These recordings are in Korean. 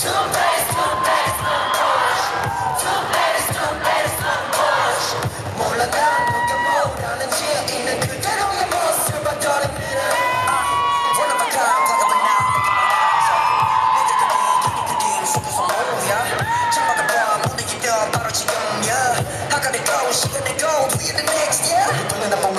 지금 yeah, nữa, it go? She gonna lên trên. yeah.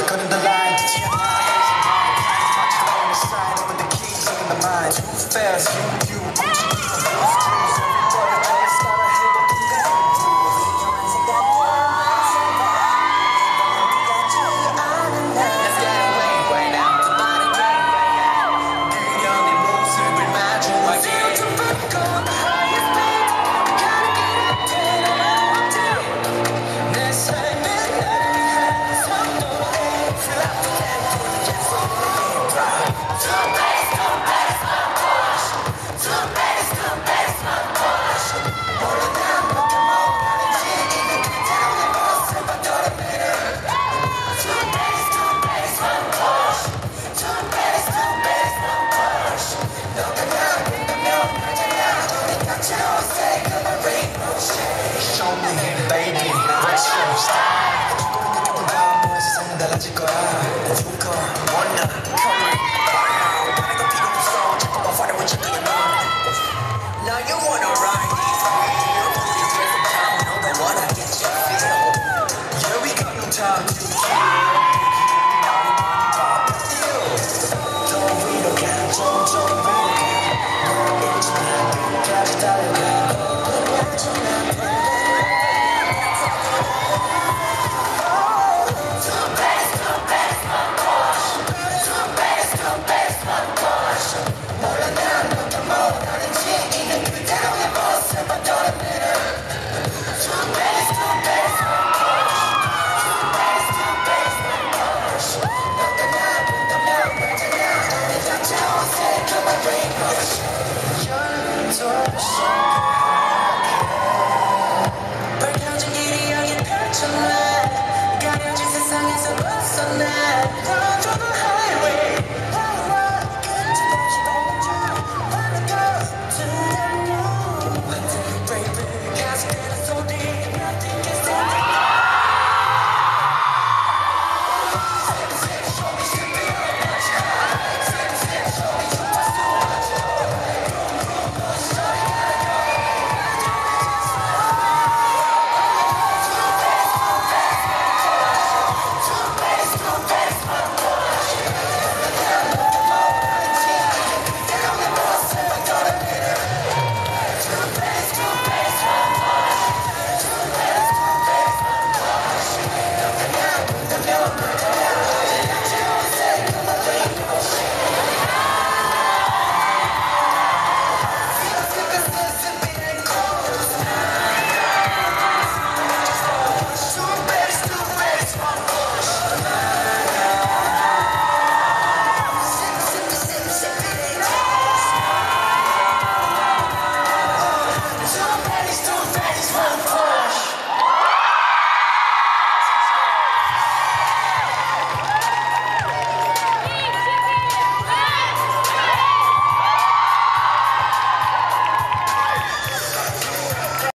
가질 거야. 조카.